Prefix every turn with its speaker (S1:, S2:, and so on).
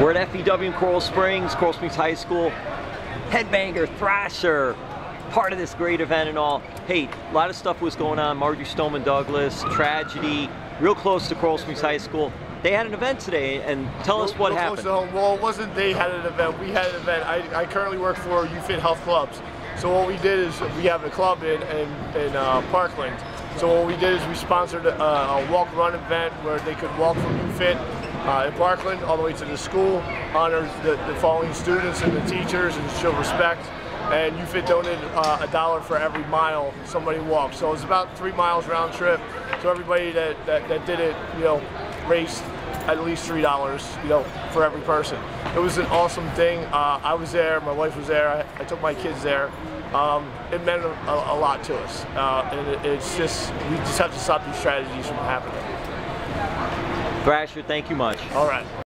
S1: We're at FEW in Coral Springs, Coral Springs High School. Headbanger, Thrasher, part of this great event and all. Hey, a lot of stuff was going on. Marjory Stoneman Douglas, tragedy, real close to Coral Springs High School. They had an event today, and tell us what
S2: real
S1: happened.
S2: Close to home. Well, it wasn't they had an event. We had an event. I, I currently work for Youfit Health Clubs. So what we did is we have a club in in, in uh, Parkland. So what we did is we sponsored a, a walk-run event where they could walk from Youfit uh, in Parkland all the way to the school, honor the, the following students and the teachers, and show respect. And Youfit donated uh, a dollar for every mile somebody walked. So it was about three miles round trip. So everybody that, that, that did it, you know, raised at least three dollars, you know, for every person. It was an awesome thing. Uh, I was there, my wife was there, I, I took my kids there. Um, it meant a, a, lot to us, uh, and it, it's just we just have to stop these tragedies from happening.
S1: Thrasher, thank you much.
S2: All right.